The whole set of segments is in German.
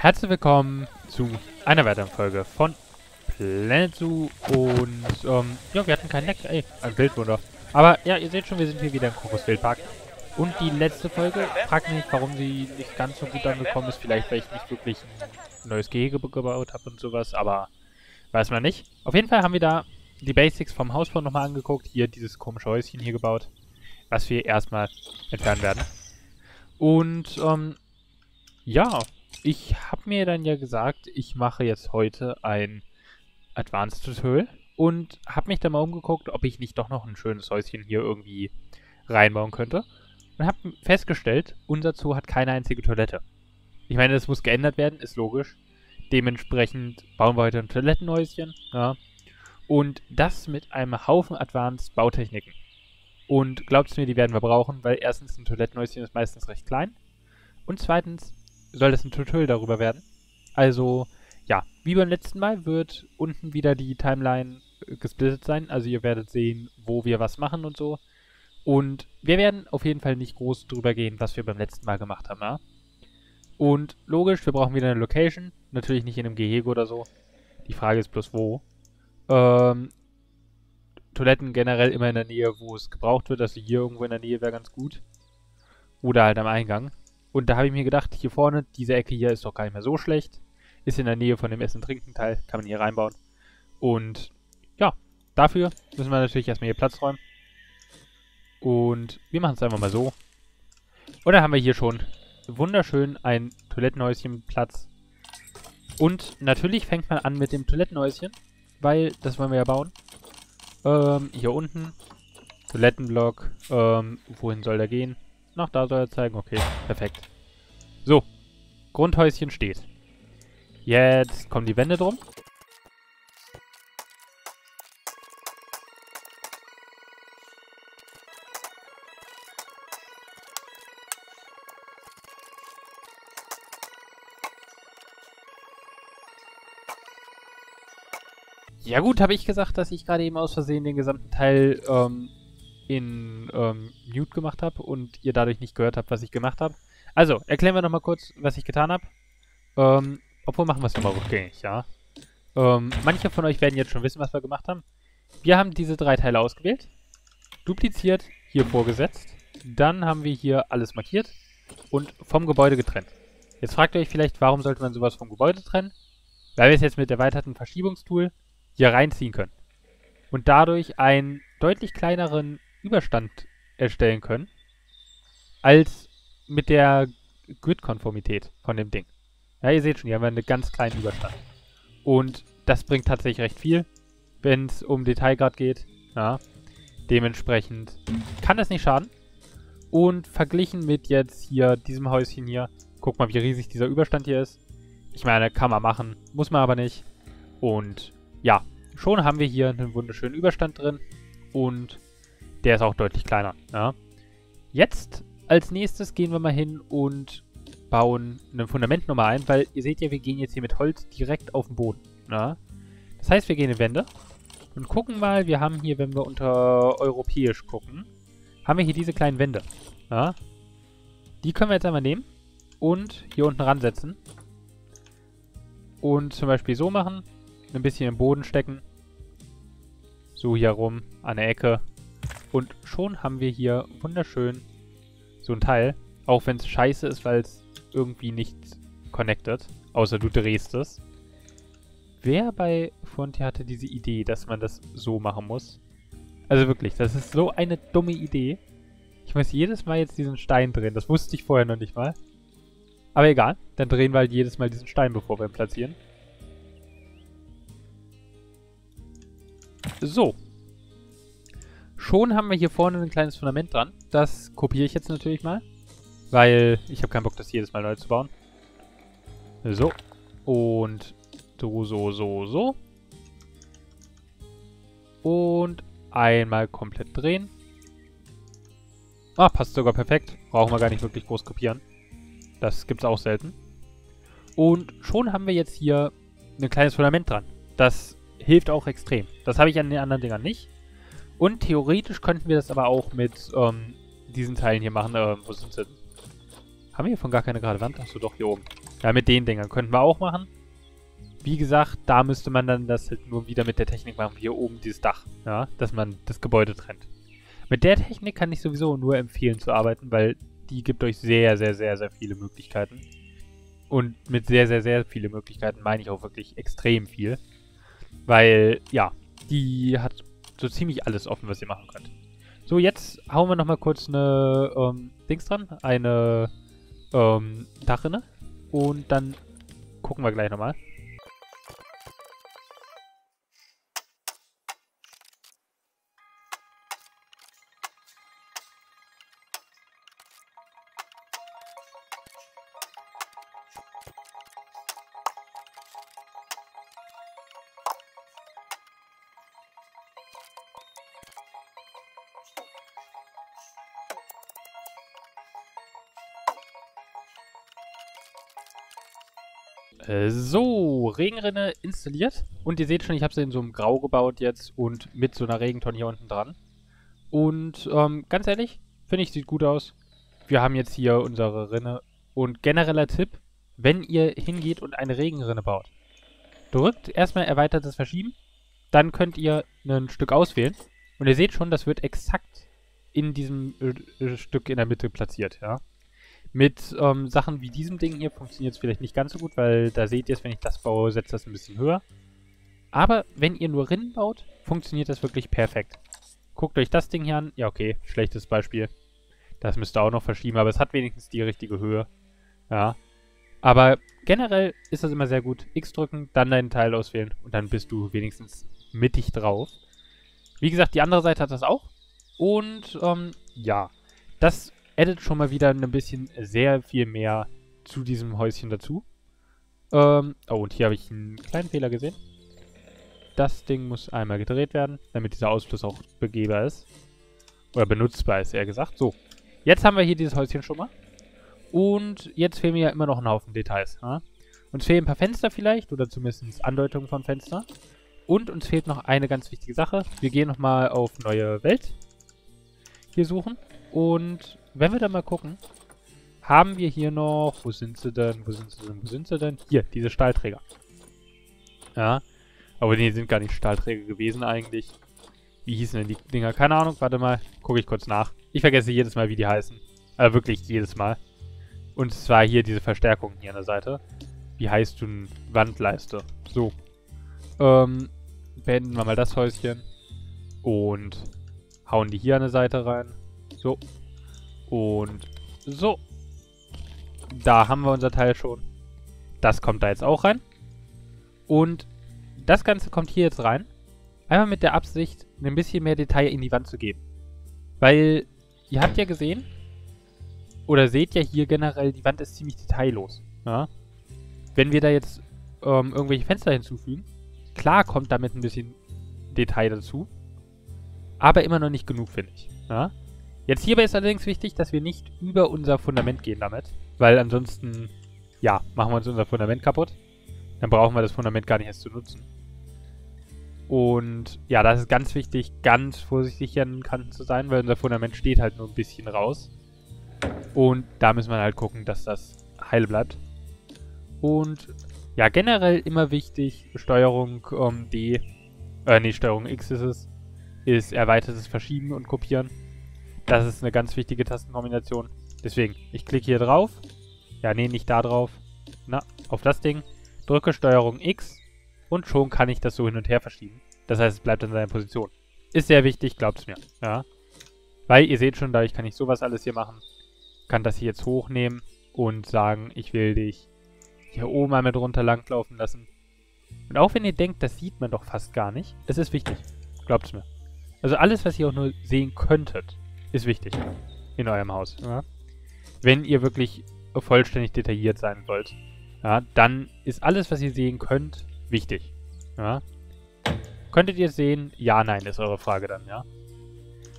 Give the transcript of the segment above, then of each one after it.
Herzlich willkommen zu einer weiteren Folge von Planet Zoo und ähm, ja, wir hatten keinen Leck, ey, ein Wildwunder. Aber ja, ihr seht schon, wir sind hier wieder im Kokoswildpark. Und die letzte Folge, fragt mich, warum sie nicht ganz so gut angekommen ist. Vielleicht, weil ich nicht wirklich ein neues Gehege gebaut habe und sowas, aber weiß man nicht. Auf jeden Fall haben wir da die Basics vom Hausbau nochmal angeguckt. Hier dieses komische Häuschen hier gebaut, was wir erstmal entfernen werden. Und ähm, ja, ich habe mir dann ja gesagt, ich mache jetzt heute ein Advanced Tutorial und habe mich dann mal umgeguckt, ob ich nicht doch noch ein schönes Häuschen hier irgendwie reinbauen könnte. Und habe festgestellt, unser Zoo hat keine einzige Toilette. Ich meine, das muss geändert werden, ist logisch. Dementsprechend bauen wir heute ein Toilettenhäuschen. Ja. Und das mit einem Haufen Advanced Bautechniken. Und glaubt mir, die werden wir brauchen, weil erstens ein Toilettenhäuschen ist meistens recht klein. Und zweitens soll das ein Tutorial darüber werden. Also, ja, wie beim letzten Mal wird unten wieder die Timeline äh, gesplittet sein. Also ihr werdet sehen, wo wir was machen und so. Und wir werden auf jeden Fall nicht groß drüber gehen, was wir beim letzten Mal gemacht haben, ja. Und logisch, wir brauchen wieder eine Location. Natürlich nicht in einem Gehege oder so. Die Frage ist bloß wo. Ähm, Toiletten generell immer in der Nähe, wo es gebraucht wird. Also hier irgendwo in der Nähe wäre ganz gut. Oder halt am Eingang. Und da habe ich mir gedacht, hier vorne, diese Ecke hier ist doch gar nicht mehr so schlecht. Ist in der Nähe von dem Essen-Trinken-Teil, kann man hier reinbauen. Und ja, dafür müssen wir natürlich erstmal hier Platz räumen. Und wir machen es einfach mal so. Und dann haben wir hier schon wunderschön ein Toilettenhäuschen Platz. Und natürlich fängt man an mit dem Toilettenhäuschen, weil das wollen wir ja bauen. Ähm, hier unten. Toilettenblock. Ähm, wohin soll der gehen? Nach da soll er zeigen. Okay, perfekt. So. Grundhäuschen steht. Jetzt kommen die Wände drum. Ja gut, habe ich gesagt, dass ich gerade eben aus Versehen den gesamten Teil ähm, in ähm, Mute gemacht habe und ihr dadurch nicht gehört habt, was ich gemacht habe. Also, erklären wir nochmal kurz, was ich getan habe. Ähm, obwohl machen wir es nochmal rückgängig, ja. Ähm, manche von euch werden jetzt schon wissen, was wir gemacht haben. Wir haben diese drei Teile ausgewählt, dupliziert, hier vorgesetzt. Dann haben wir hier alles markiert und vom Gebäude getrennt. Jetzt fragt ihr euch vielleicht, warum sollte man sowas vom Gebäude trennen? Weil wir es jetzt mit erweiterten Verschiebungstool hier reinziehen können. Und dadurch einen deutlich kleineren Überstand erstellen können, als mit der Grid-Konformität von dem Ding. Ja, ihr seht schon, hier haben wir einen ganz kleinen Überstand. Und das bringt tatsächlich recht viel, wenn es um Detailgrad geht. Ja, dementsprechend kann das nicht schaden. Und verglichen mit jetzt hier diesem Häuschen hier, guck mal, wie riesig dieser Überstand hier ist. Ich meine, kann man machen, muss man aber nicht. Und ja, schon haben wir hier einen wunderschönen Überstand drin. Und der ist auch deutlich kleiner. Ja. Jetzt als nächstes gehen wir mal hin und bauen ein Fundament nochmal ein, weil ihr seht ja, wir gehen jetzt hier mit Holz direkt auf den Boden. Ja. Das heißt, wir gehen in Wände und gucken mal, wir haben hier, wenn wir unter europäisch gucken, haben wir hier diese kleinen Wände. Ja. Die können wir jetzt einmal nehmen und hier unten ransetzen. Und zum Beispiel so machen, ein bisschen im Boden stecken. So hier rum, an der Ecke. Und schon haben wir hier wunderschön so ein Teil. Auch wenn es scheiße ist, weil es irgendwie nicht connected. Außer du drehst es. Wer bei Frontier hatte diese Idee, dass man das so machen muss? Also wirklich, das ist so eine dumme Idee. Ich muss jedes Mal jetzt diesen Stein drehen. Das wusste ich vorher noch nicht mal. Aber egal, dann drehen wir halt jedes Mal diesen Stein, bevor wir ihn platzieren. So, Schon haben wir hier vorne ein kleines Fundament dran. Das kopiere ich jetzt natürlich mal. Weil ich habe keinen Bock, das jedes Mal neu zu bauen. So. Und so, so, so, so. Und einmal komplett drehen. Ah, passt sogar perfekt. Brauchen wir gar nicht wirklich groß kopieren. Das gibt es auch selten. Und schon haben wir jetzt hier ein kleines Fundament dran. Das hilft auch extrem. Das habe ich an den anderen Dingern nicht. Und theoretisch könnten wir das aber auch mit ähm, diesen Teilen hier machen. Äh, wo sind sie denn? Haben wir hier von gar keine gerade Wand? Achso, doch, hier oben. Ja, mit den Dingern könnten wir auch machen. Wie gesagt, da müsste man dann das halt nur wieder mit der Technik machen, hier oben dieses Dach, ja, dass man das Gebäude trennt. Mit der Technik kann ich sowieso nur empfehlen zu arbeiten, weil die gibt euch sehr, sehr, sehr, sehr viele Möglichkeiten. Und mit sehr, sehr, sehr viele Möglichkeiten meine ich auch wirklich extrem viel. Weil, ja, die hat so ziemlich alles offen, was ihr machen könnt. So, jetzt hauen wir nochmal kurz eine, ähm, Dings dran. Eine, ähm, Dachrinne. Und dann gucken wir gleich nochmal. Regenrinne installiert. Und ihr seht schon, ich habe sie in so einem Grau gebaut jetzt und mit so einer Regentonne hier unten dran. Und ähm, ganz ehrlich, finde ich, sieht gut aus. Wir haben jetzt hier unsere Rinne. Und genereller Tipp, wenn ihr hingeht und eine Regenrinne baut, drückt erstmal erweitertes Verschieben. Dann könnt ihr ein Stück auswählen. Und ihr seht schon, das wird exakt in diesem äh, Stück in der Mitte platziert, ja. Mit ähm, Sachen wie diesem Ding hier funktioniert es vielleicht nicht ganz so gut, weil da seht ihr es, wenn ich das baue, setzt das ein bisschen höher. Aber wenn ihr nur Rinnen baut, funktioniert das wirklich perfekt. Guckt euch das Ding hier an. Ja, okay, schlechtes Beispiel. Das müsst ihr auch noch verschieben, aber es hat wenigstens die richtige Höhe. Ja. Aber generell ist das immer sehr gut. X drücken, dann deinen Teil auswählen und dann bist du wenigstens mittig drauf. Wie gesagt, die andere Seite hat das auch. Und, ähm, ja. Das addet schon mal wieder ein bisschen sehr viel mehr zu diesem Häuschen dazu. Ähm, oh, und hier habe ich einen kleinen Fehler gesehen. Das Ding muss einmal gedreht werden, damit dieser Ausfluss auch begehbar ist. Oder benutzbar ist, eher gesagt. So, jetzt haben wir hier dieses Häuschen schon mal. Und jetzt fehlen mir ja immer noch ein Haufen Details. Ja? Uns fehlen ein paar Fenster vielleicht, oder zumindest Andeutungen von Fenster. Und uns fehlt noch eine ganz wichtige Sache. Wir gehen nochmal auf neue Welt. Hier suchen. Und wenn wir da mal gucken, haben wir hier noch, wo sind sie denn, wo sind sie denn, wo sind sie denn? Hier, diese Stahlträger. Ja, aber die sind gar nicht Stahlträger gewesen eigentlich. Wie hießen denn die Dinger? Keine Ahnung, warte mal, gucke ich kurz nach. Ich vergesse jedes Mal, wie die heißen. Aber wirklich jedes Mal. Und zwar hier diese Verstärkung hier an der Seite. Wie heißt du denn? Wandleiste. So. Ähm, beenden wir mal das Häuschen. Und hauen die hier an der Seite rein. So. Und so. Da haben wir unser Teil schon. Das kommt da jetzt auch rein. Und das Ganze kommt hier jetzt rein. Einmal mit der Absicht, ein bisschen mehr Detail in die Wand zu geben. Weil, ihr habt ja gesehen, oder seht ja hier generell, die Wand ist ziemlich detaillos. Ja? Wenn wir da jetzt ähm, irgendwelche Fenster hinzufügen, klar kommt damit ein bisschen Detail dazu. Aber immer noch nicht genug, finde ich. Ja? Jetzt hierbei ist allerdings wichtig, dass wir nicht über unser Fundament gehen damit. Weil ansonsten, ja, machen wir uns unser Fundament kaputt. Dann brauchen wir das Fundament gar nicht erst zu nutzen. Und ja, das ist ganz wichtig, ganz vorsichtig hier an den Kanten zu sein, weil unser Fundament steht halt nur ein bisschen raus. Und da müssen wir halt gucken, dass das heil bleibt. Und ja, generell immer wichtig, Steuerung ähm, D, äh, nee, Steuerung X ist es, ist erweitertes Verschieben und Kopieren. Das ist eine ganz wichtige Tastenkombination. Deswegen, ich klicke hier drauf. Ja, nee, nicht da drauf. Na, auf das Ding. Drücke Steuerung X und schon kann ich das so hin und her verschieben. Das heißt, es bleibt in seiner Position. Ist sehr wichtig, glaubt's mir. Ja. Weil ihr seht schon, dadurch kann ich sowas alles hier machen. Kann das hier jetzt hochnehmen und sagen, ich will dich hier oben einmal drunter langlaufen lassen. Und auch wenn ihr denkt, das sieht man doch fast gar nicht, es ist wichtig. Glaubt's mir. Also alles, was ihr auch nur sehen könntet, ist wichtig in eurem Haus. Ja? Wenn ihr wirklich vollständig detailliert sein wollt, ja, dann ist alles, was ihr sehen könnt, wichtig. Ja? Könntet ihr es sehen? Ja, nein, ist eure Frage dann, ja.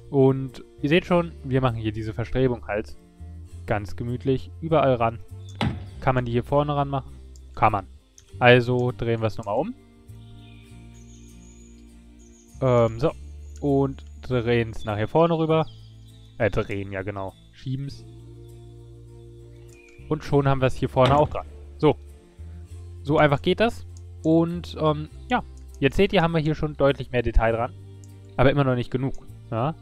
Und ihr seht schon, wir machen hier diese Verstrebung halt ganz gemütlich überall ran. Kann man die hier vorne ran machen? Kann man. Also drehen wir es nochmal um. Ähm, so. Und drehen es nach hier vorne rüber. Äh, drehen, ja genau. Schieben's. Und schon haben wir es hier vorne auch dran. So. So einfach geht das. Und, ähm, ja. Jetzt seht ihr, haben wir hier schon deutlich mehr Detail dran. Aber immer noch nicht genug. Ja.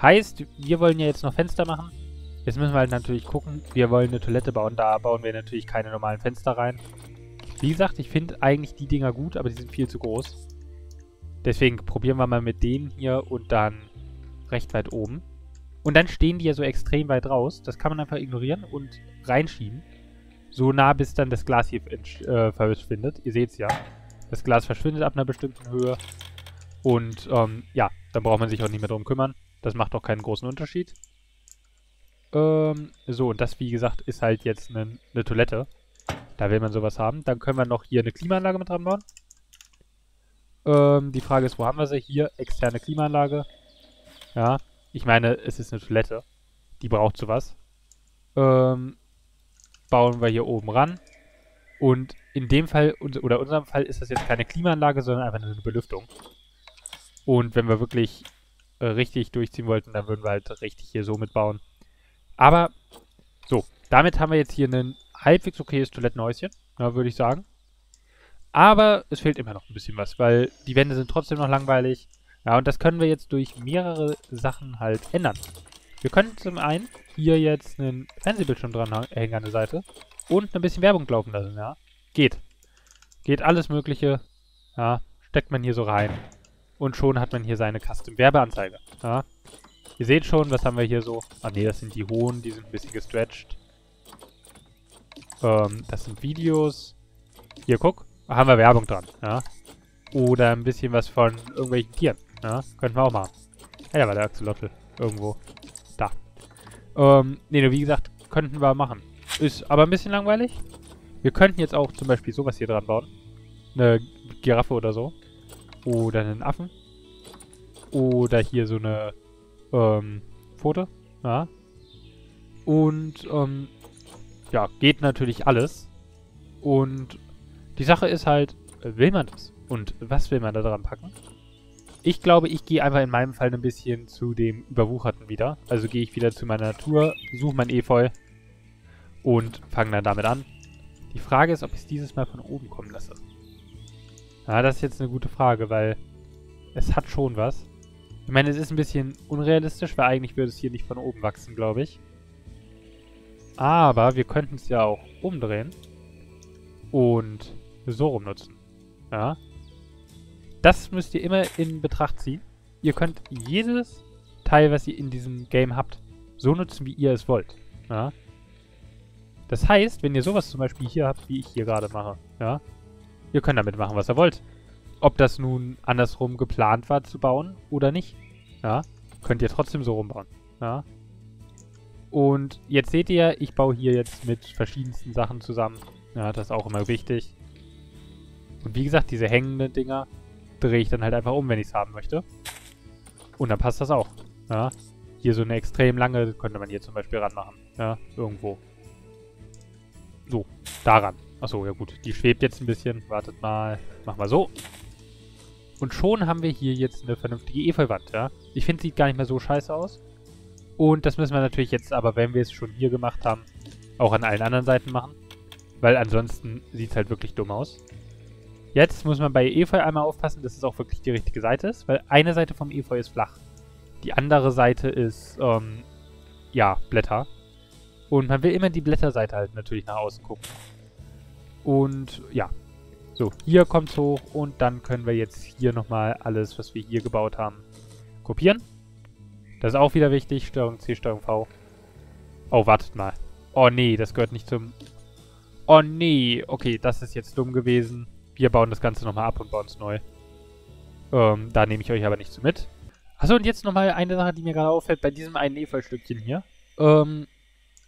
Heißt, wir wollen ja jetzt noch Fenster machen. Jetzt müssen wir halt natürlich gucken. Wir wollen eine Toilette bauen. Da bauen wir natürlich keine normalen Fenster rein. Wie gesagt, ich finde eigentlich die Dinger gut, aber die sind viel zu groß. Deswegen probieren wir mal mit denen hier und dann recht weit oben. Und dann stehen die ja so extrem weit raus. Das kann man einfach ignorieren und reinschieben. So nah, bis dann das Glas hier äh, verschwindet. Ihr seht es ja. Das Glas verschwindet ab einer bestimmten Höhe. Und ähm, ja, dann braucht man sich auch nicht mehr drum kümmern. Das macht auch keinen großen Unterschied. Ähm, so, und das, wie gesagt, ist halt jetzt eine ne Toilette. Da will man sowas haben. Dann können wir noch hier eine Klimaanlage mit dran bauen. Ähm, die Frage ist, wo haben wir sie? Hier, externe Klimaanlage. Ja, ich meine, es ist eine Toilette. Die braucht sowas. Ähm, bauen wir hier oben ran. Und in dem Fall, oder unserem Fall, ist das jetzt keine Klimaanlage, sondern einfach eine Belüftung. Und wenn wir wirklich äh, richtig durchziehen wollten, dann würden wir halt richtig hier so mitbauen. Aber, so, damit haben wir jetzt hier ein halbwegs okayes Toilettenhäuschen, ja, würde ich sagen. Aber es fehlt immer noch ein bisschen was, weil die Wände sind trotzdem noch langweilig. Ja, und das können wir jetzt durch mehrere Sachen halt ändern. Wir können zum einen hier jetzt einen Fernsehbildschirm dran hängen an der Seite und ein bisschen Werbung laufen lassen, ja. Geht. Geht alles mögliche, ja, steckt man hier so rein. Und schon hat man hier seine Custom-Werbeanzeige, ja. Ihr seht schon, was haben wir hier so? Ah ne, das sind die hohen, die sind ein bisschen gestretched. Ähm, das sind Videos. Hier, guck, haben wir Werbung dran, ja. Oder ein bisschen was von irgendwelchen Tieren, ja. Könnten wir auch machen. Ja, da war der Axolotl. Irgendwo. Da. Ähm, ne, wie gesagt, könnten wir machen. Ist aber ein bisschen langweilig. Wir könnten jetzt auch zum Beispiel sowas hier dran bauen. Eine Giraffe oder so. Oder einen Affen. Oder hier so eine ähm, Pfote. Ja. Und, ähm, ja, geht natürlich alles. Und die Sache ist halt, will man das? Und was will man da dran packen? Ich glaube, ich gehe einfach in meinem Fall ein bisschen zu dem Überwucherten wieder. Also gehe ich wieder zu meiner Natur, suche mein Efeu und fange dann damit an. Die Frage ist, ob ich es dieses Mal von oben kommen lasse. Ja, das ist jetzt eine gute Frage, weil es hat schon was. Ich meine, es ist ein bisschen unrealistisch, weil eigentlich würde es hier nicht von oben wachsen, glaube ich. Aber wir könnten es ja auch umdrehen und so rum nutzen. Ja. Das müsst ihr immer in Betracht ziehen. Ihr könnt jedes Teil, was ihr in diesem Game habt, so nutzen, wie ihr es wollt. Ja. Das heißt, wenn ihr sowas zum Beispiel hier habt, wie ich hier gerade mache, ja, ihr könnt damit machen, was ihr wollt. Ob das nun andersrum geplant war zu bauen oder nicht, ja, könnt ihr trotzdem so rumbauen, ja. Und jetzt seht ihr, ich baue hier jetzt mit verschiedensten Sachen zusammen. Ja, das ist auch immer wichtig. Und wie gesagt, diese hängenden Dinger drehe ich dann halt einfach um, wenn ich es haben möchte. Und dann passt das auch. Ja. Hier so eine extrem lange könnte man hier zum Beispiel ranmachen. Ja, irgendwo. So, daran. Achso, ja gut. Die schwebt jetzt ein bisschen. Wartet mal. Machen wir so. Und schon haben wir hier jetzt eine vernünftige Efeuwand, ja. Ich finde, sieht gar nicht mehr so scheiße aus. Und das müssen wir natürlich jetzt aber, wenn wir es schon hier gemacht haben, auch an allen anderen Seiten machen. Weil ansonsten sieht es halt wirklich dumm aus. Jetzt muss man bei Efeu einmal aufpassen, dass es auch wirklich die richtige Seite ist, weil eine Seite vom Efeu ist flach. Die andere Seite ist, ähm, ja, Blätter. Und man will immer die Blätterseite halt natürlich nach außen gucken. Und ja. So, hier kommt es hoch und dann können wir jetzt hier nochmal alles, was wir hier gebaut haben, kopieren. Das ist auch wieder wichtig. Steuerung C, Steuerung V. Oh, wartet mal. Oh nee, das gehört nicht zum... Oh nee, okay, das ist jetzt dumm gewesen. Wir bauen das Ganze nochmal ab und bauen es neu. Ähm, da nehme ich euch aber nicht so mit. Achso, und jetzt nochmal eine Sache, die mir gerade auffällt, bei diesem einen Efeustückchen hier. Ähm,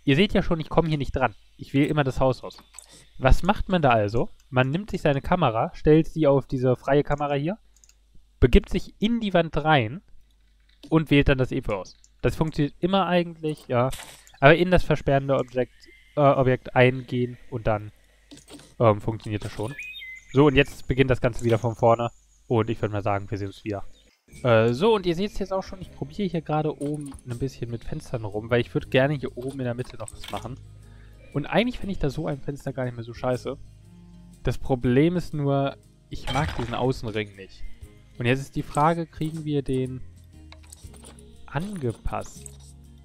Ihr seht ja schon, ich komme hier nicht dran. Ich wähle immer das Haus aus. Was macht man da also? Man nimmt sich seine Kamera, stellt sie auf diese freie Kamera hier, begibt sich in die Wand rein und wählt dann das Efeu aus. Das funktioniert immer eigentlich, ja. Aber in das versperrende Objekt, äh, Objekt eingehen und dann ähm, funktioniert das schon. So, und jetzt beginnt das Ganze wieder von vorne. Und ich würde mal sagen, wir sehen uns wieder. Äh, so, und ihr seht es jetzt auch schon, ich probiere hier gerade oben ein bisschen mit Fenstern rum, weil ich würde gerne hier oben in der Mitte noch was machen. Und eigentlich finde ich da so ein Fenster gar nicht mehr so scheiße. Das Problem ist nur, ich mag diesen Außenring nicht. Und jetzt ist die Frage, kriegen wir den angepasst?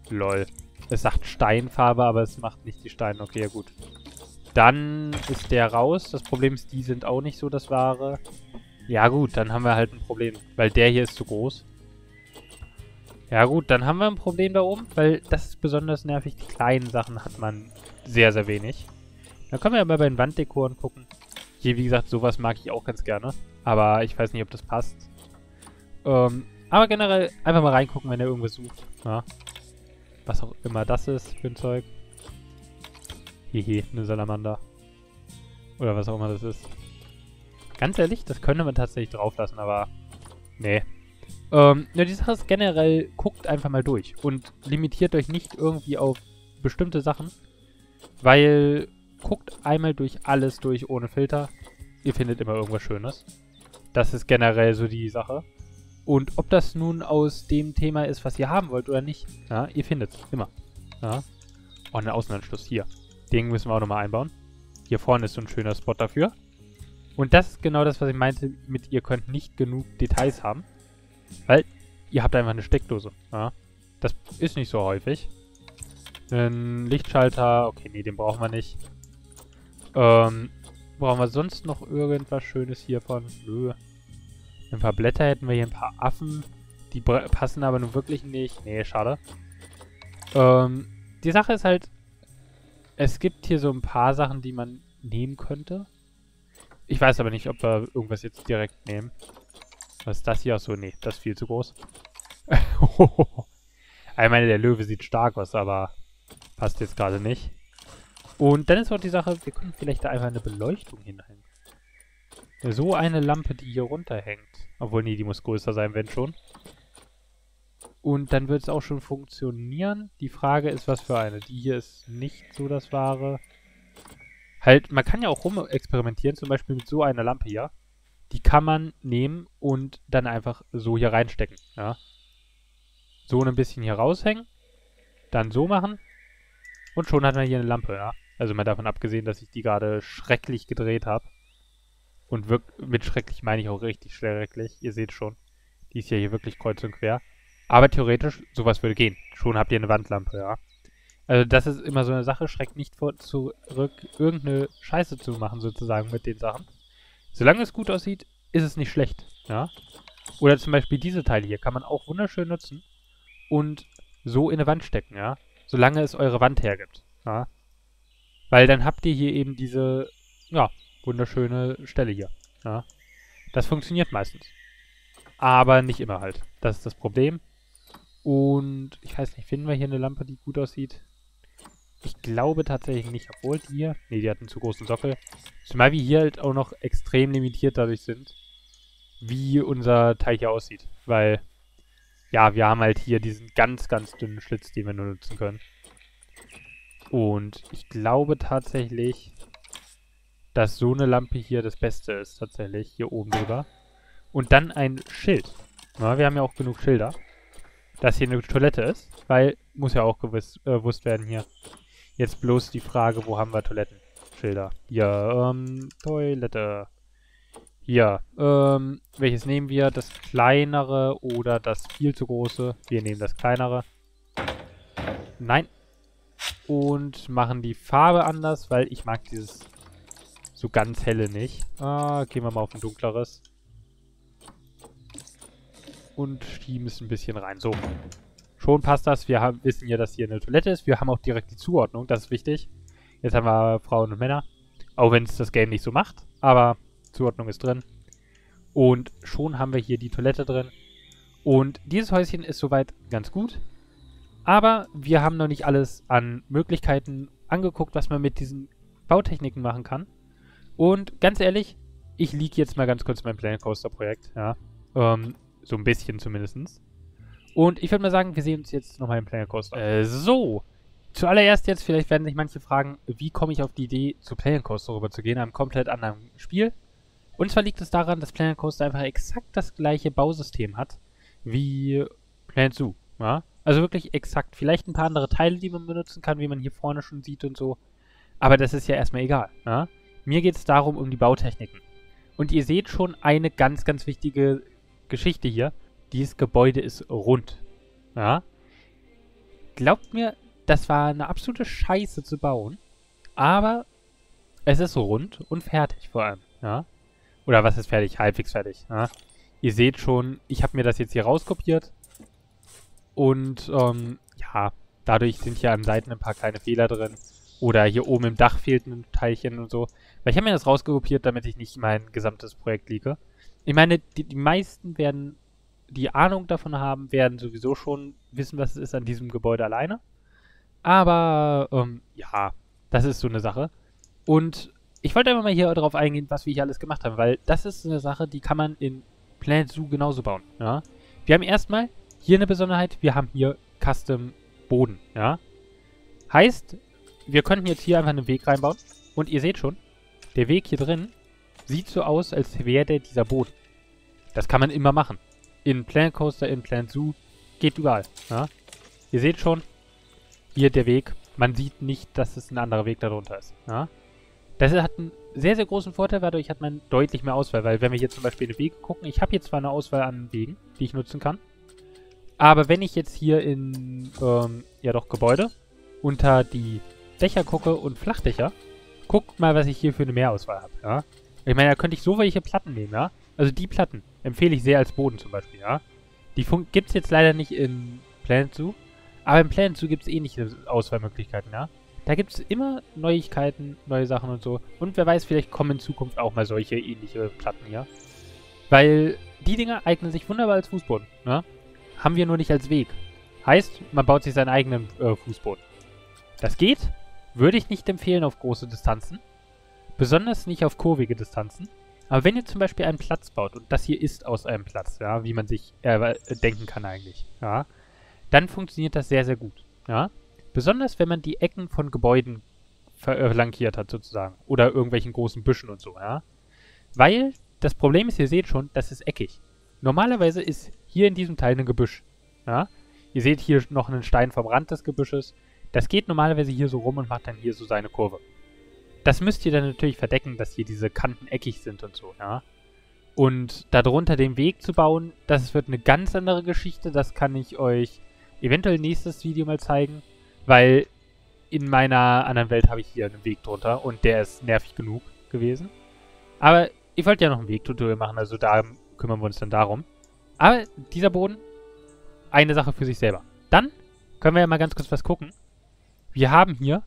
Lol. Es sagt Steinfarbe, aber es macht nicht die Steine. Okay, ja gut. Dann ist der raus. Das Problem ist, die sind auch nicht so das Wahre. Ja gut, dann haben wir halt ein Problem. Weil der hier ist zu groß. Ja gut, dann haben wir ein Problem da oben. Weil das ist besonders nervig. Die kleinen Sachen hat man sehr, sehr wenig. Dann können wir ja mal bei den Wanddekoren gucken. Hier, wie gesagt, sowas mag ich auch ganz gerne. Aber ich weiß nicht, ob das passt. Ähm, aber generell einfach mal reingucken, wenn er irgendwas sucht. Ja. Was auch immer das ist für ein Zeug. Hehe, eine Salamander. Oder was auch immer das ist. Ganz ehrlich, das könnte man tatsächlich drauf lassen, aber nee. Ähm, nur die Sache ist generell, guckt einfach mal durch und limitiert euch nicht irgendwie auf bestimmte Sachen, weil guckt einmal durch alles durch ohne Filter. Ihr findet immer irgendwas Schönes. Das ist generell so die Sache. Und ob das nun aus dem Thema ist, was ihr haben wollt oder nicht, ja, ihr findet es immer. Ja. Oh, ein Außenanschluss hier. Den müssen wir auch nochmal einbauen. Hier vorne ist so ein schöner Spot dafür. Und das ist genau das, was ich meinte mit, ihr könnt nicht genug Details haben. Weil ihr habt einfach eine Steckdose. Ja. Das ist nicht so häufig. Ein Lichtschalter, okay, nee, den brauchen wir nicht. Ähm, brauchen wir sonst noch irgendwas Schönes hiervon? Nö. Ein paar Blätter hätten wir hier, ein paar Affen. Die passen aber nun wirklich nicht. Nee, schade. Ähm, die Sache ist halt, es gibt hier so ein paar Sachen, die man nehmen könnte. Ich weiß aber nicht, ob wir irgendwas jetzt direkt nehmen. Was ist das hier? Achso, nee, das ist viel zu groß. ich meine, der Löwe sieht stark aus, aber passt jetzt gerade nicht. Und dann ist auch die Sache, wir können vielleicht da einfach eine Beleuchtung hinhängen. So eine Lampe, die hier runterhängt. Obwohl, nee, die muss größer sein, wenn schon. Und dann wird es auch schon funktionieren. Die Frage ist, was für eine. Die hier ist nicht so das Wahre. Halt, man kann ja auch rum experimentieren, zum Beispiel mit so einer Lampe hier. Die kann man nehmen und dann einfach so hier reinstecken, ja. So ein bisschen hier raushängen. Dann so machen. Und schon hat man hier eine Lampe, ja. Also mal davon abgesehen, dass ich die gerade schrecklich gedreht habe. Und mit schrecklich meine ich auch richtig schrecklich. Ihr seht schon. Die ist ja hier wirklich kreuz und quer. Aber theoretisch, sowas würde gehen. Schon habt ihr eine Wandlampe, ja. Also das ist immer so eine Sache, schreckt nicht vor, zurück, irgendeine Scheiße zu machen, sozusagen, mit den Sachen. Solange es gut aussieht, ist es nicht schlecht, ja. Oder zum Beispiel diese Teile hier kann man auch wunderschön nutzen und so in eine Wand stecken, ja. Solange es eure Wand hergibt, ja. Weil dann habt ihr hier eben diese, ja, wunderschöne Stelle hier. Ja. Das funktioniert meistens. Aber nicht immer halt. Das ist das Problem. Und ich weiß nicht, finden wir hier eine Lampe, die gut aussieht? Ich glaube tatsächlich nicht, obwohl die hier... Ne, die hat einen zu großen Sockel. Zumal wir hier halt auch noch extrem limitiert dadurch sind, wie unser Teil hier aussieht. Weil, ja, wir haben halt hier diesen ganz, ganz dünnen Schlitz, den wir nur nutzen können. Und ich glaube tatsächlich, dass so eine Lampe hier das Beste ist, tatsächlich, hier oben drüber. Und dann ein Schild. Na, wir haben ja auch genug Schilder. Dass hier eine Toilette ist, weil, muss ja auch gewiss, äh, gewusst werden hier. Jetzt bloß die Frage, wo haben wir Toilettenschilder? Hier, ähm, Toilette. Hier, ähm, welches nehmen wir? Das kleinere oder das viel zu große? Wir nehmen das kleinere. Nein. Und machen die Farbe anders, weil ich mag dieses so ganz helle nicht. Ah, gehen wir mal auf ein dunkleres. Und schieben es ein bisschen rein. So. Schon passt das. Wir haben, wissen ja, dass hier eine Toilette ist. Wir haben auch direkt die Zuordnung. Das ist wichtig. Jetzt haben wir Frauen und Männer. Auch wenn es das Game nicht so macht. Aber Zuordnung ist drin. Und schon haben wir hier die Toilette drin. Und dieses Häuschen ist soweit ganz gut. Aber wir haben noch nicht alles an Möglichkeiten angeguckt, was man mit diesen Bautechniken machen kann. Und ganz ehrlich, ich liege jetzt mal ganz kurz mein Planet Coaster Projekt, ja. Ähm, so ein bisschen zumindest. Und ich würde mal sagen, wir sehen uns jetzt nochmal im Planet Coaster. Äh, so. Zuallererst jetzt, vielleicht werden sich manche fragen, wie komme ich auf die Idee, zu Planet Coaster rüber zu gehen, einem komplett anderen Spiel. Und zwar liegt es daran, dass Planet Coaster einfach exakt das gleiche Bausystem hat wie Planet Zoo. Ja? Also wirklich exakt. Vielleicht ein paar andere Teile, die man benutzen kann, wie man hier vorne schon sieht und so. Aber das ist ja erstmal egal. Ja? Mir geht es darum, um die Bautechniken. Und ihr seht schon eine ganz, ganz wichtige Geschichte hier. Dieses Gebäude ist rund. Ja? Glaubt mir, das war eine absolute Scheiße zu bauen. Aber es ist rund und fertig vor allem. Ja? Oder was ist fertig? Halbwegs fertig. Ja? Ihr seht schon, ich habe mir das jetzt hier rauskopiert. Und ähm, ja, dadurch sind hier an Seiten ein paar kleine Fehler drin. Oder hier oben im Dach fehlt ein Teilchen und so. Weil ich habe mir das rauskopiert, damit ich nicht mein gesamtes Projekt liege. Ich meine, die, die meisten werden, die Ahnung davon haben, werden sowieso schon wissen, was es ist an diesem Gebäude alleine. Aber, ähm, ja, das ist so eine Sache. Und ich wollte einfach mal hier darauf eingehen, was wir hier alles gemacht haben, weil das ist eine Sache, die kann man in Planet Zoo genauso bauen, ja. Wir haben erstmal hier eine Besonderheit, wir haben hier Custom Boden, ja. Heißt, wir könnten jetzt hier einfach einen Weg reinbauen und ihr seht schon, der Weg hier drin sieht so aus, als wäre der dieser Boden. Das kann man immer machen. In Planet Coaster, in Planet Zoo, geht überall, ja. Ihr seht schon, hier der Weg. Man sieht nicht, dass es ein anderer Weg darunter ist, ja. Das hat einen sehr, sehr großen Vorteil, dadurch hat man deutlich mehr Auswahl. Weil wenn wir hier zum Beispiel in Wege gucken, ich habe hier zwar eine Auswahl an Wegen, die ich nutzen kann. Aber wenn ich jetzt hier in, ähm, ja doch, Gebäude unter die Dächer gucke und Flachdächer, guckt mal, was ich hier für eine Mehrauswahl habe, ja. Ich meine, da könnte ich so welche Platten nehmen, ja. Also die Platten empfehle ich sehr als Boden zum Beispiel, ja. Die gibt es jetzt leider nicht in Planet Zoo. Aber im Planet Zoo gibt es ähnliche Auswahlmöglichkeiten, ja. Da gibt es immer Neuigkeiten, neue Sachen und so. Und wer weiß, vielleicht kommen in Zukunft auch mal solche ähnliche Platten hier. Weil die Dinger eignen sich wunderbar als Fußboden. Ne? Haben wir nur nicht als Weg. Heißt, man baut sich seinen eigenen äh, Fußboden. Das geht, würde ich nicht empfehlen auf große Distanzen. Besonders nicht auf kurvige Distanzen. Aber wenn ihr zum Beispiel einen Platz baut, und das hier ist aus einem Platz, ja, wie man sich äh, denken kann eigentlich, ja, dann funktioniert das sehr, sehr gut. Ja? Besonders wenn man die Ecken von Gebäuden flankiert hat, sozusagen. Oder irgendwelchen großen Büschen und so, ja. Weil das Problem ist, ihr seht schon, das ist eckig. Normalerweise ist hier in diesem Teil ein Gebüsch. Ja? Ihr seht hier noch einen Stein vom Rand des Gebüsches. Das geht normalerweise hier so rum und macht dann hier so seine Kurve. Das müsst ihr dann natürlich verdecken, dass hier diese Kanten eckig sind und so, ja. Und darunter den Weg zu bauen, das wird eine ganz andere Geschichte. Das kann ich euch eventuell nächstes Video mal zeigen. Weil in meiner anderen Welt habe ich hier einen Weg drunter und der ist nervig genug gewesen. Aber ich wollte ja noch ein Wegtutorial machen, also da kümmern wir uns dann darum. Aber dieser Boden, eine Sache für sich selber. Dann können wir ja mal ganz kurz was gucken. Wir haben hier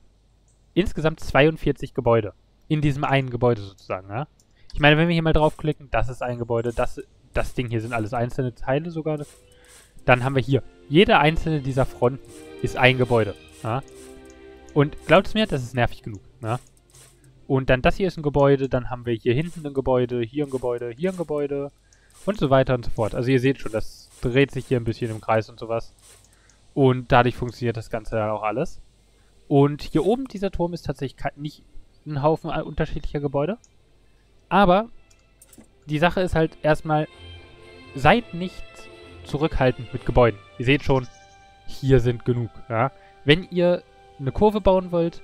insgesamt 42 Gebäude. In diesem einen Gebäude sozusagen, ja. Ich meine, wenn wir hier mal draufklicken, das ist ein Gebäude, das, das Ding hier sind alles einzelne Teile sogar. Dann haben wir hier, jede einzelne dieser Fronten ist ein Gebäude. Ja? Und glaubt es mir, das ist nervig genug. Ja? Und dann das hier ist ein Gebäude, dann haben wir hier hinten ein Gebäude, hier ein Gebäude, hier ein Gebäude und so weiter und so fort. Also ihr seht schon, das dreht sich hier ein bisschen im Kreis und sowas. Und dadurch funktioniert das Ganze ja auch alles. Und hier oben, dieser Turm ist tatsächlich nicht ein Haufen unterschiedlicher Gebäude. Aber die Sache ist halt erstmal, seid nicht zurückhaltend mit Gebäuden. Ihr seht schon, hier sind genug. Ja? wenn ihr eine Kurve bauen wollt,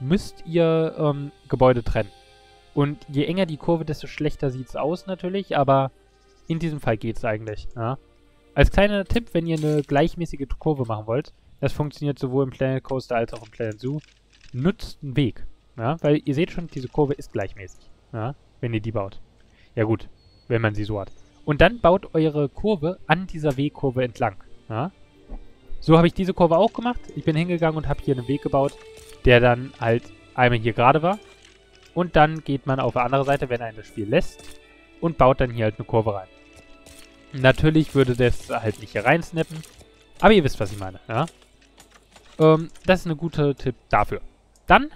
müsst ihr ähm, Gebäude trennen. Und je enger die Kurve, desto schlechter sieht es aus natürlich, aber in diesem Fall geht es eigentlich. Ja? Als kleiner Tipp, wenn ihr eine gleichmäßige Kurve machen wollt, das funktioniert sowohl im Planet Coaster als auch im Planet Zoo, nutzt einen Weg. Ja? Weil ihr seht schon, diese Kurve ist gleichmäßig, ja? wenn ihr die baut. Ja gut, wenn man sie so hat. Und dann baut eure Kurve an dieser Wegkurve entlang. Ja? So habe ich diese Kurve auch gemacht. Ich bin hingegangen und habe hier einen Weg gebaut, der dann halt einmal hier gerade war. Und dann geht man auf die andere Seite, wenn ein das Spiel lässt, und baut dann hier halt eine Kurve rein. Natürlich würde das halt nicht hier reinsnappen, aber ihr wisst, was ich meine, ja? Ähm, das ist ein guter Tipp dafür. Dann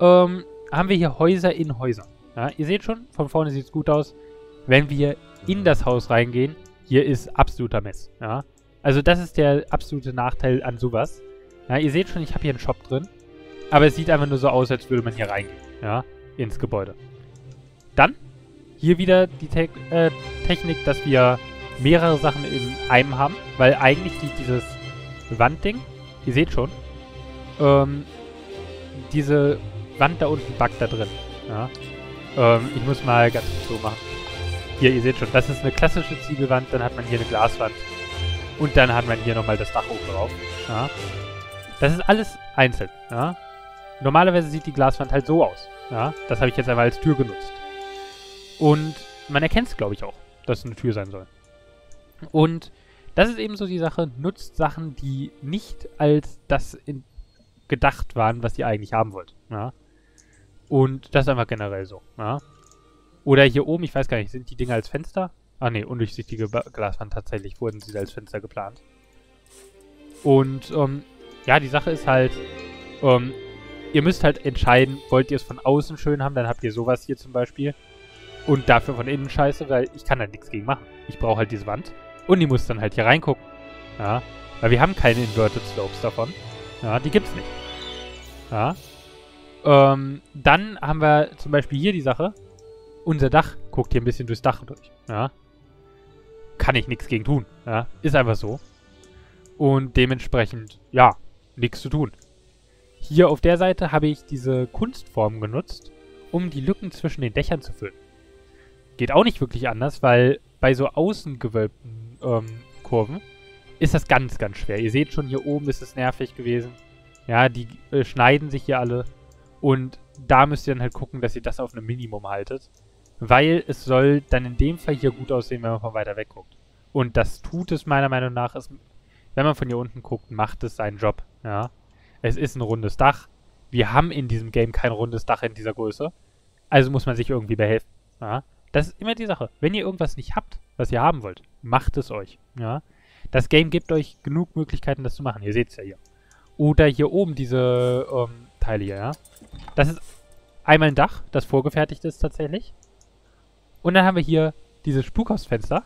ähm, haben wir hier Häuser in Häusern. Ja? Ihr seht schon, von vorne sieht es gut aus. Wenn wir in das Haus reingehen, hier ist absoluter Mess. Ja? Also das ist der absolute Nachteil an sowas. Ja, ihr seht schon, ich habe hier einen Shop drin. Aber es sieht einfach nur so aus, als würde man hier reingehen. Ja, ins Gebäude. Dann hier wieder die Te äh, Technik, dass wir mehrere Sachen in einem haben. Weil eigentlich liegt dieses Wandding, ihr seht schon, ähm, diese Wand da unten backt da drin. Ja. Ähm, ich muss mal ganz kurz so machen. Hier, ihr seht schon, das ist eine klassische Ziegelwand, dann hat man hier eine Glaswand. Und dann hat man hier nochmal das Dach oben drauf. Ja. Das ist alles einzeln. Ja. Normalerweise sieht die Glaswand halt so aus. Ja. Das habe ich jetzt einmal als Tür genutzt. Und man erkennt es, glaube ich, auch, dass es eine Tür sein soll. Und das ist eben so die Sache, nutzt Sachen, die nicht als das gedacht waren, was ihr eigentlich haben wollt. Ja? Und das ist einfach generell so. Ja? Oder hier oben, ich weiß gar nicht, sind die Dinger als Fenster? Ah ne, undurchsichtige Glaswand tatsächlich, wurden sie als Fenster geplant. Und ähm, ja, die Sache ist halt, ähm, ihr müsst halt entscheiden, wollt ihr es von außen schön haben, dann habt ihr sowas hier zum Beispiel. Und dafür von innen scheiße, weil ich kann da nichts gegen machen. Ich brauche halt diese Wand. Und die muss dann halt hier reingucken. Ja. Weil wir haben keine Inverted Slopes davon. Ja, die gibt's nicht. Ja. Ähm, dann haben wir zum Beispiel hier die Sache. Unser Dach guckt hier ein bisschen durchs Dach durch. Ja. Kann ich nichts gegen tun. Ja. Ist einfach so. Und dementsprechend, ja, nichts zu tun. Hier auf der Seite habe ich diese Kunstform genutzt, um die Lücken zwischen den Dächern zu füllen. Geht auch nicht wirklich anders, weil bei so außengewölbten ähm, Kurven ist das ganz, ganz schwer. Ihr seht schon, hier oben ist es nervig gewesen. Ja, die äh, schneiden sich hier alle. Und da müsst ihr dann halt gucken, dass ihr das auf einem Minimum haltet. Weil es soll dann in dem Fall hier gut aussehen, wenn man von weiter weg guckt. Und das tut es meiner Meinung nach. Es, wenn man von hier unten guckt, macht es seinen Job. Ja. Es ist ein rundes Dach. Wir haben in diesem Game kein rundes Dach in dieser Größe. Also muss man sich irgendwie behelfen. Ja. Das ist immer die Sache. Wenn ihr irgendwas nicht habt, was ihr haben wollt, macht es euch. Ja. Das Game gibt euch genug Möglichkeiten, das zu machen. Ihr seht es ja hier. Oder hier oben diese ähm, Teile hier, ja. Das ist einmal ein Dach, das vorgefertigt ist tatsächlich. Und dann haben wir hier dieses Spukhausfenster.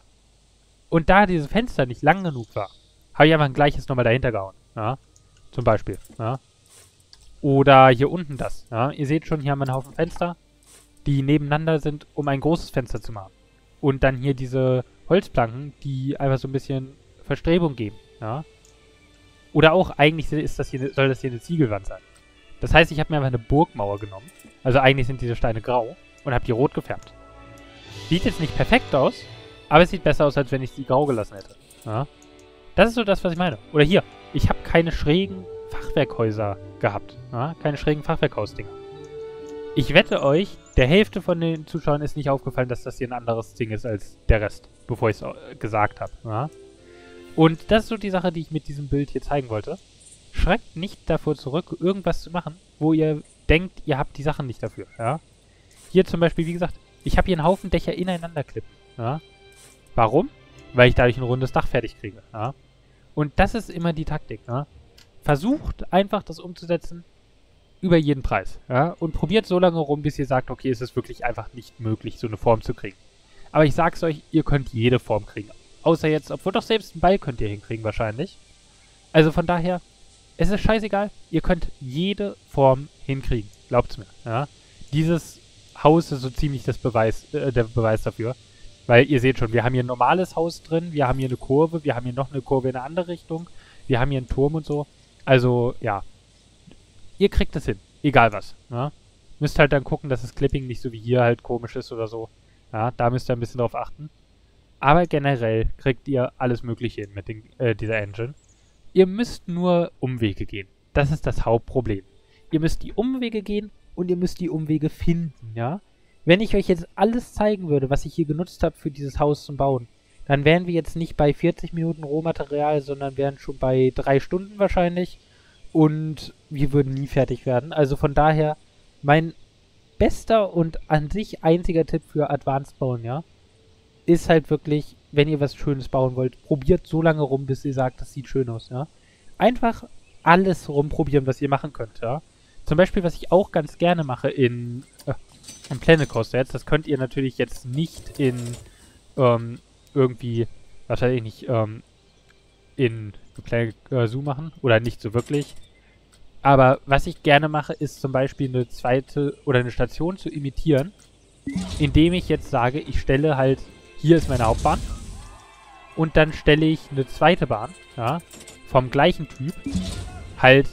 Und da dieses Fenster nicht lang genug war, habe ich einfach ein gleiches nochmal dahinter gehauen. Ja. Zum Beispiel. Ja. Oder hier unten das. Ja. Ihr seht schon, hier haben wir einen Haufen Fenster, die nebeneinander sind, um ein großes Fenster zu machen. Und dann hier diese Holzplanken, die einfach so ein bisschen Verstrebung geben. Ja. Oder auch, eigentlich ist das hier, soll das hier eine Ziegelwand sein. Das heißt, ich habe mir einfach eine Burgmauer genommen. Also eigentlich sind diese Steine grau und habe die rot gefärbt. Sieht jetzt nicht perfekt aus, aber es sieht besser aus, als wenn ich sie grau gelassen hätte. Ja. Das ist so das, was ich meine. Oder hier, ich habe keine schrägen Fachwerkhäuser gehabt. Ja? Keine schrägen Fachwerkhausdinger. Ich wette euch, der Hälfte von den Zuschauern ist nicht aufgefallen, dass das hier ein anderes Ding ist als der Rest, bevor ich es gesagt habe. Ja? Und das ist so die Sache, die ich mit diesem Bild hier zeigen wollte. Schreckt nicht davor zurück, irgendwas zu machen, wo ihr denkt, ihr habt die Sachen nicht dafür. Ja? Hier zum Beispiel, wie gesagt, ich habe hier einen Haufen Dächer ineinander klippen. Ja? Warum? Weil ich dadurch ein rundes Dach fertig kriege. Ja? Und das ist immer die Taktik. Ja? Versucht einfach das umzusetzen über jeden Preis. Ja? Und probiert so lange rum, bis ihr sagt, okay, es ist wirklich einfach nicht möglich, so eine Form zu kriegen. Aber ich sag's euch, ihr könnt jede Form kriegen. Außer jetzt, obwohl doch selbst einen Ball könnt ihr hinkriegen wahrscheinlich. Also von daher, es ist scheißegal. Ihr könnt jede Form hinkriegen. Glaubt's mir. Ja? Dieses Haus ist so ziemlich das Beweis, äh, der Beweis dafür. Weil ihr seht schon, wir haben hier ein normales Haus drin, wir haben hier eine Kurve, wir haben hier noch eine Kurve in eine andere Richtung, wir haben hier einen Turm und so. Also, ja. Ihr kriegt es hin. Egal was. Ja? Müsst halt dann gucken, dass das Clipping nicht so wie hier halt komisch ist oder so. Ja, da müsst ihr ein bisschen drauf achten. Aber generell kriegt ihr alles Mögliche hin mit den, äh, dieser Engine. Ihr müsst nur Umwege gehen. Das ist das Hauptproblem. Ihr müsst die Umwege gehen und ihr müsst die Umwege finden, ja? Wenn ich euch jetzt alles zeigen würde, was ich hier genutzt habe für dieses Haus zum Bauen, dann wären wir jetzt nicht bei 40 Minuten Rohmaterial, sondern wären schon bei drei Stunden wahrscheinlich. Und wir würden nie fertig werden. Also von daher, mein bester und an sich einziger Tipp für Advanced Bauen, ja, ist halt wirklich, wenn ihr was Schönes bauen wollt, probiert so lange rum, bis ihr sagt, das sieht schön aus, ja. Einfach alles rumprobieren, was ihr machen könnt, ja. Zum Beispiel, was ich auch ganz gerne mache in, äh, in Planet Coaster jetzt, das könnt ihr natürlich jetzt nicht in ähm, irgendwie, wahrscheinlich nicht, ähm, in Planet äh, Zoo machen, oder nicht so wirklich. Aber was ich gerne mache, ist zum Beispiel eine zweite oder eine Station zu imitieren, indem ich jetzt sage, ich stelle halt hier ist meine Hauptbahn. Und dann stelle ich eine zweite Bahn, ja, vom gleichen Typ, halt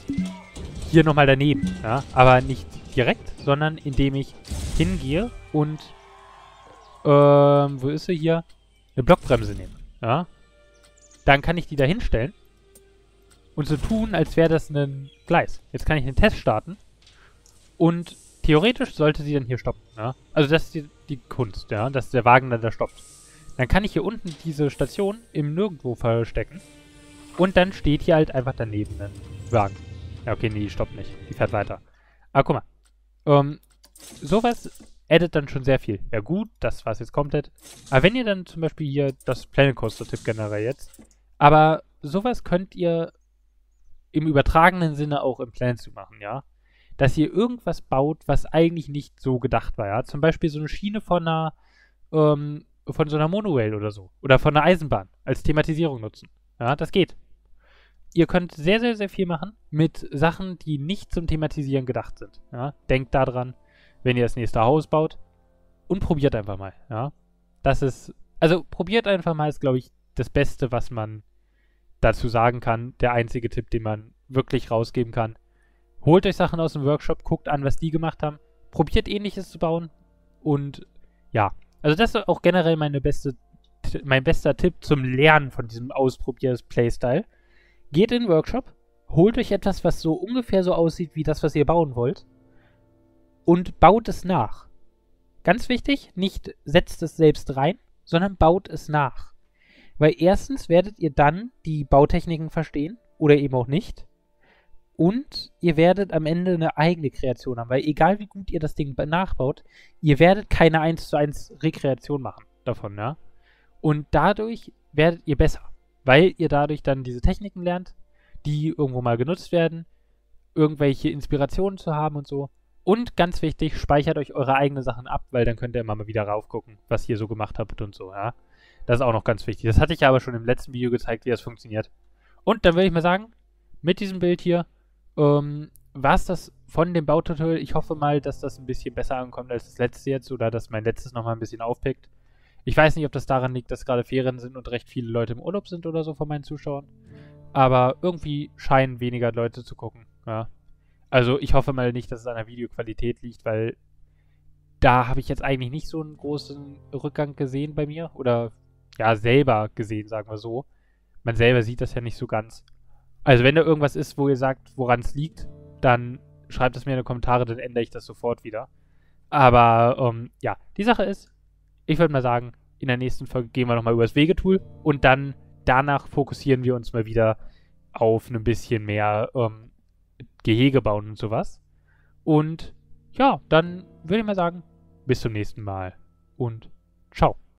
hier nochmal daneben, ja, aber nicht direkt, sondern indem ich hingehe und, ähm, wo ist sie hier? Eine Blockbremse nehme. Ja. Dann kann ich die da hinstellen und so tun, als wäre das ein Gleis. Jetzt kann ich einen Test starten und theoretisch sollte sie dann hier stoppen. Ja? Also das ist die, die Kunst, ja, dass der Wagen dann da stoppt. Dann kann ich hier unten diese Station im Nirgendwo verstecken und dann steht hier halt einfach daneben ein Wagen. Ja, okay, nee, die stoppt nicht. Die fährt weiter. Aber guck mal. Ähm, sowas addet dann schon sehr viel. Ja gut, das war's jetzt komplett. Aber wenn ihr dann zum Beispiel hier das Planet Coaster Tipp generell jetzt, aber sowas könnt ihr im übertragenen Sinne auch im Plan zu machen, ja. Dass ihr irgendwas baut, was eigentlich nicht so gedacht war, ja. Zum Beispiel so eine Schiene von einer, ähm, von so einer Monorail oder so. Oder von einer Eisenbahn als Thematisierung nutzen. Ja, das geht. Ihr könnt sehr, sehr, sehr viel machen mit Sachen, die nicht zum Thematisieren gedacht sind. Ja, denkt daran, wenn ihr das nächste Haus baut und probiert einfach mal, ja. Das ist, also probiert einfach mal ist, glaube ich, das Beste, was man dazu sagen kann, der einzige Tipp, den man wirklich rausgeben kann. Holt euch Sachen aus dem Workshop, guckt an, was die gemacht haben, probiert ähnliches zu bauen und ja, also das ist auch generell meine beste, mein bester Tipp zum Lernen von diesem Ausprobiers-Playstyle. Geht in den Workshop, holt euch etwas, was so ungefähr so aussieht wie das, was ihr bauen wollt und baut es nach. Ganz wichtig, nicht setzt es selbst rein, sondern baut es nach. Weil erstens werdet ihr dann die Bautechniken verstehen oder eben auch nicht. Und ihr werdet am Ende eine eigene Kreation haben, weil egal wie gut ihr das Ding nachbaut, ihr werdet keine 1 zu 1 Rekreation machen davon, ja. Und dadurch werdet ihr besser, weil ihr dadurch dann diese Techniken lernt, die irgendwo mal genutzt werden, irgendwelche Inspirationen zu haben und so. Und ganz wichtig, speichert euch eure eigenen Sachen ab, weil dann könnt ihr immer mal wieder raufgucken, was ihr so gemacht habt und so, ja. Das ist auch noch ganz wichtig. Das hatte ich ja aber schon im letzten Video gezeigt, wie das funktioniert. Und dann würde ich mal sagen, mit diesem Bild hier ähm, war es das von dem Baututorial. Ich hoffe mal, dass das ein bisschen besser ankommt als das letzte jetzt oder dass mein letztes nochmal ein bisschen aufpickt. Ich weiß nicht, ob das daran liegt, dass gerade Ferien sind und recht viele Leute im Urlaub sind oder so von meinen Zuschauern. Aber irgendwie scheinen weniger Leute zu gucken. Ja. Also ich hoffe mal nicht, dass es an der Videoqualität liegt, weil da habe ich jetzt eigentlich nicht so einen großen Rückgang gesehen bei mir. Oder ja, selber gesehen, sagen wir so. Man selber sieht das ja nicht so ganz. Also wenn da irgendwas ist, wo ihr sagt, woran es liegt, dann schreibt es mir in die Kommentare, dann ändere ich das sofort wieder. Aber ähm, ja, die Sache ist, ich würde mal sagen, in der nächsten Folge gehen wir nochmal über das Wegetool und dann danach fokussieren wir uns mal wieder auf ein bisschen mehr ähm, Gehege bauen und sowas. Und ja, dann würde ich mal sagen, bis zum nächsten Mal und ciao.